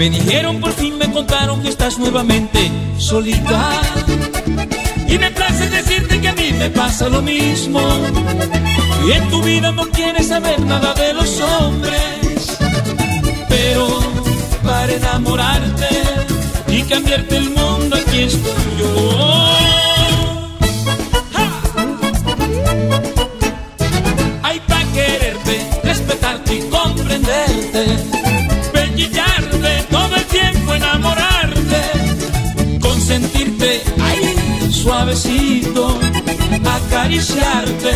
Me dijeron por fin, me contaron que estás nuevamente solita. Y me place decirte que a mí me pasa lo mismo. Y en tu vida no quieres saber nada de los hombres. Cambiarte el mundo, aquí estoy yo. Hay para quererte, respetarte y comprenderte, pellillarte todo el tiempo, enamorarte, consentirte ahí suavecito, acariciarte,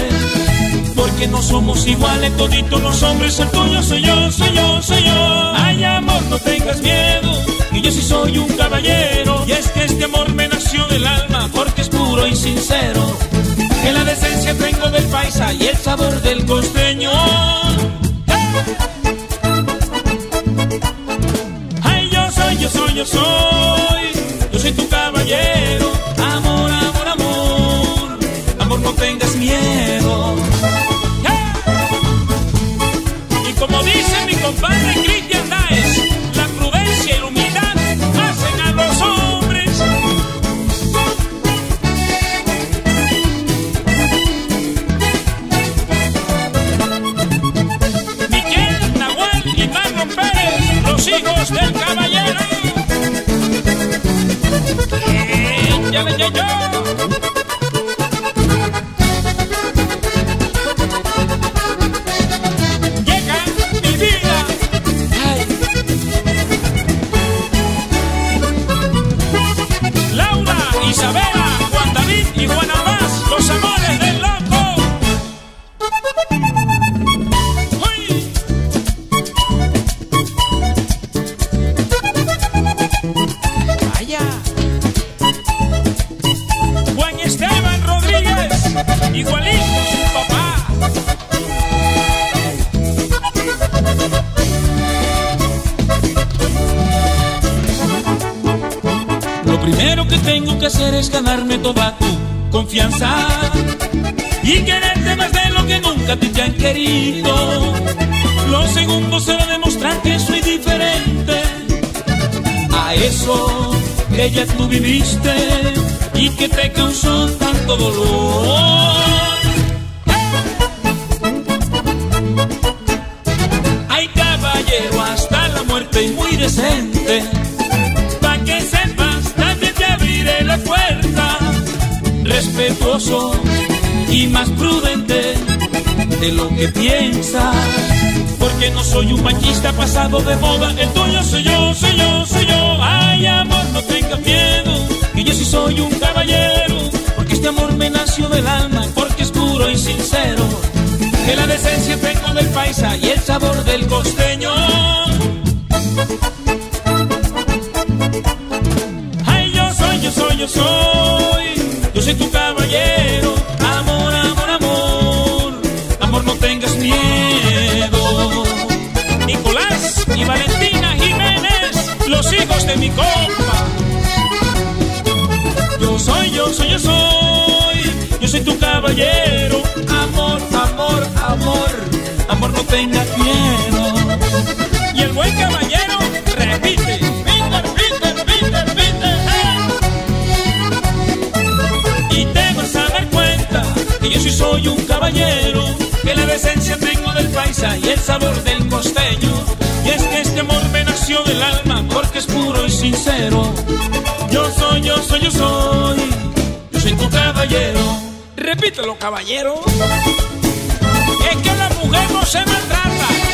porque no somos iguales toditos los hombres, el tuyo soy yo, soy yo, soy yo. Ay amor, no tengas miedo, que yo sí soy un caballero, y es que este amor me nació del alma, porque es puro y sincero que la decencia tengo del paisa y el sabor del costeño. Eh, ya, ya, primero que tengo que hacer es ganarme toda tu confianza y quererte más de lo que nunca te han querido. Lo segundo será demostrar que soy diferente a eso que ya tú viviste y que te causó tanto dolor. Ay caballero, hasta la muerte y muy decente. Y más prudente de lo que piensas. Porque no soy un machista pasado de moda. El tuyo soy yo, soy yo, soy yo. Ay, amor, no tengas miedo. Que yo sí soy un caballero. Porque este amor me nació del alma. Porque es puro y sincero. Que la decencia tengo del paisa y el sabor del costeño. Ay, yo soy, yo soy, yo soy. Y Valentina Jiménez, los hijos de mi compa. Yo soy, yo soy, yo soy. Yo soy tu caballero. Amor, amor, amor. Amor, no tengas miedo. Y el buen caballero repite. Peter, Peter, Peter, Peter, hey. Y te vas a dar cuenta que yo sí soy un caballero. Que la decencia tengo del paisa y el sabor del costeño. Sincero. Yo soy, yo soy, yo soy. Yo soy tu caballero. Repítelo, caballero. Es que la mujer no se maltrata.